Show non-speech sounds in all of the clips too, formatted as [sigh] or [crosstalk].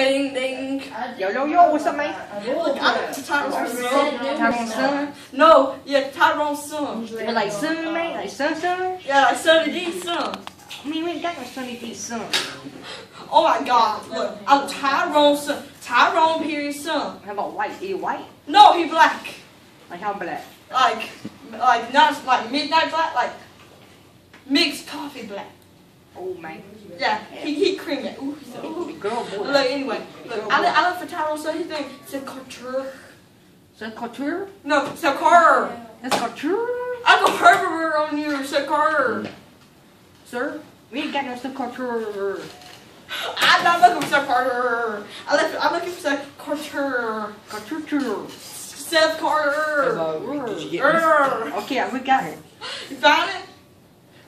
ding ding. Yo, yo, yo, what's up, man? Look, I look to Tyrone's son. Tyrone's son? No, yeah, Tyrone's son. But like son, man? Like son, son? Yeah, like Sunny D's son. I mean, we ain't got no Sunny D's son. Oh my God! Look, I'm Tyrone's son. Tyrone Perry's son. How about white? He white? No, he black. Like how black? Like, like not like midnight black. Like mixed coffee black. Oh, man. Yeah, he he cream it. Ooh, he's ooh. Big girl, boy. Look, anyway, look, I look, I look for Tyrone's son. His name is Couture. C'est couture? No, c'est Carter. That's couture? I go Herbert on you, c'est Carter. Sir? We ain't got no stuff couture. I'm not looking for Seth Carter. I look, I'm looking for Seth Carter. Couture. Seth Carter. Did you get Okay, we got it. You found it?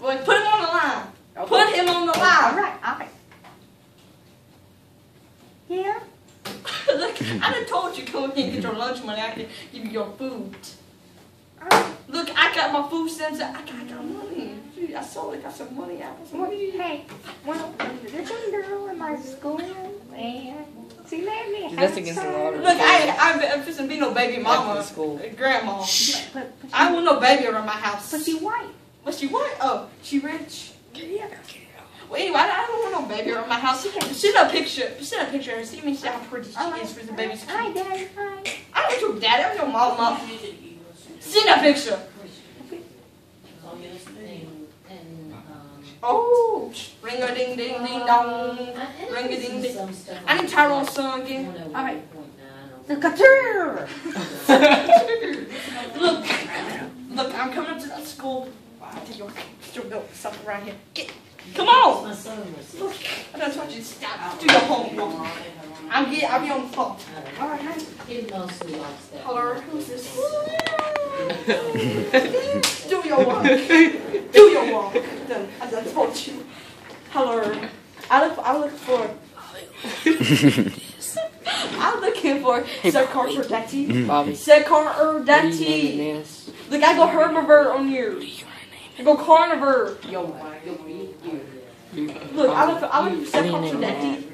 Well, put him on the line. Put him on the All line. right, all right. Yeah? Look, I done told you come and get your lunch money. I can give you your food. Look, I got my food stamps. I got, I got money. Gee, I saw I got some money. I got some money. hey, well, there's one girl in my school, and she let me Dude, that's against the law. Look, I, I'm, I'm fixing to be no baby mama. School. Grandma. But, but, but, I she, want no baby around my house. but she white. What's she what? Oh, she rich. Yeah. Well, anyway, I I don't want no baby around my house. Send a picture. Send a picture and see me see how pretty she All is for the baby's Hi, cute. Daddy. Hi. I don't want your daddy. I'm your mama. Send a picture. Oh, ring a ding ding ding dong. Ring a ding ding. I need Tyrone's son again. All right. The couture. Look, look, I'm coming up to that school. I'll take your, your milk, something right here. Get, come on. Look, I done told you to stop. Do your homework. I'm get, I'll be on the phone. All right, honey. Hello, who's this? [laughs] Do your work. Do your work. Done. I done told you. Hello. I look. I look for. [laughs] I'm looking for Sekar for Daddy. Bobby. Sekar or What are you Daddy. Look, I go herbivore on you. I go carnivore. Yo, yo. Look, I look. I look for What do you Sekar name for.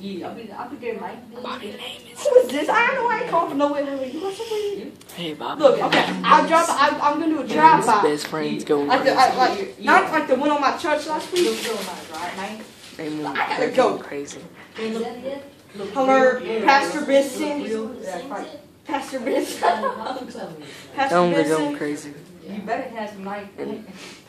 Yeah, I'll be, I'll be there, Mike. Who is this? I know I ain't calling for no way. You got somebody? Hey, Bobby. Look, okay. I'll drop. I, I'm gonna do a drive by. best friends go Like the. I, like, not like the one on my church last week. They move. I gotta They're go. crazy. Hello, Pastor Benson. Pastor Benson. Pastor Tell them they're going crazy. You better have some Mike.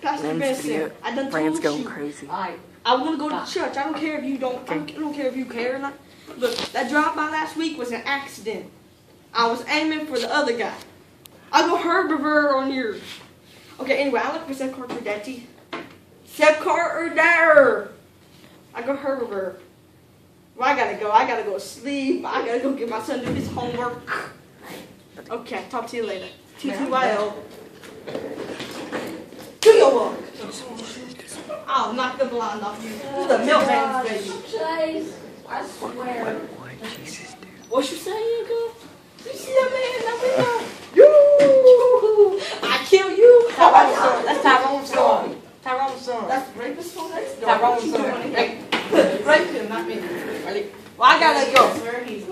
Pastor Them's Benson. I done Friends told going you. crazy. Alright. I want to go to church. I don't care if you don't. I don't, I don't care if you care or not. Look, that drive by last week was an accident. I was aiming for the other guy. I go herbivore on yours. Okay, anyway, I look for Seth Carter Daddy. Seth Carter there. I go herbivore. Well, I gotta go. I gotta go sleep. I gotta go get my son do his homework. Okay, talk to you later. TTYL. Do your work. Oh, I'll knock the blind off you. This the milkman's baby. I swear. What Jesus, dude. What you saying, girl? You see that man in that window? You! I kill you! Tyrone's son. That's Tyrone's son. Tyrone's son. That's rapist from next door. Tyrone's son. Rape, rape him, not me. Well, I gotta go. swear he's.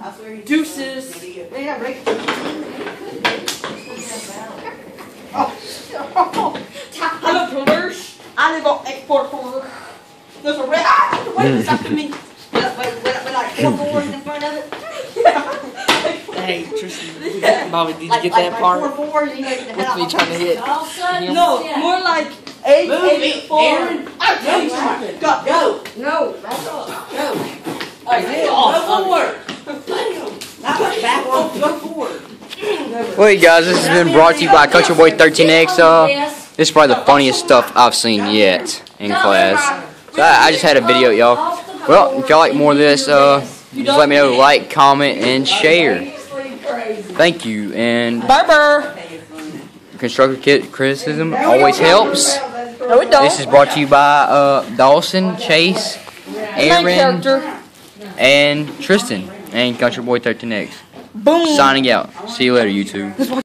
I swear he's. Deuces. Yeah, rape Oh, hello, Plumbers. I live on X44. There's a red. Ah, wait a second, me. With, with, with, with like four boards in front of it. Hey, Tristan. [laughs] Bobby, did you Like, get like, that like part? Four boards, you know, you What's me trying to hit? All of sudden, No, yeah. more like eight, Move eight, it. Aaron. I tell you something. Go, go. No. Go. Hey, Go forward. Not like back Go, go forward. Well, guys, this has been brought to you by Country Boy 13X. Uh, this is probably the funniest stuff I've seen yet in class. So I, I just had a video, y'all. Well, if y'all like more of this, uh, just let me know. Like, comment, and share. Thank you. And Barber. constructive ki- criticism always helps. No, it don't. This is brought to you by uh, Dawson, Chase, Main Aaron, and Tristan, and Country Boy 13X. Boom. Signing out. See you later, YouTube.